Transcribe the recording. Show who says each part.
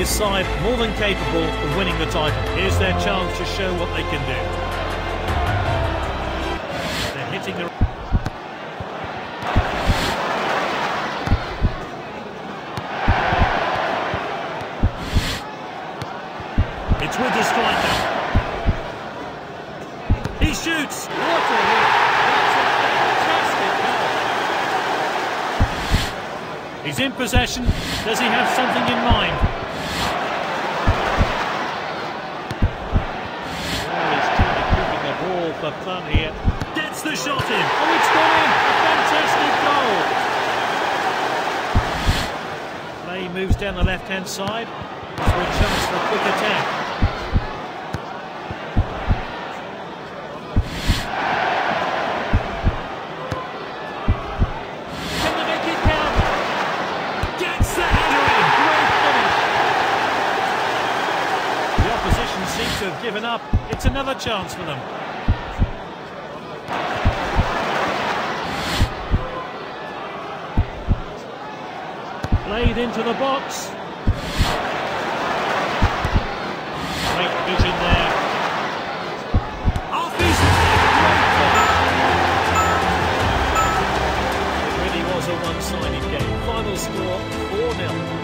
Speaker 1: this side more than capable of winning the title. Here's their chance to show what they can do. They're hitting the... It's with the striker. He shoots.
Speaker 2: What a hit!
Speaker 1: He's in possession. Does he have something in mind?
Speaker 2: The fun here.
Speaker 1: Gets the shot in.
Speaker 2: Oh, it's gone in! A fantastic goal!
Speaker 1: Play moves down the left-hand side. There a chance for a quick attack? Have given up. It's another chance for them. Played into the box. Great vision there. It really was a one-sided game. Final score 4-0.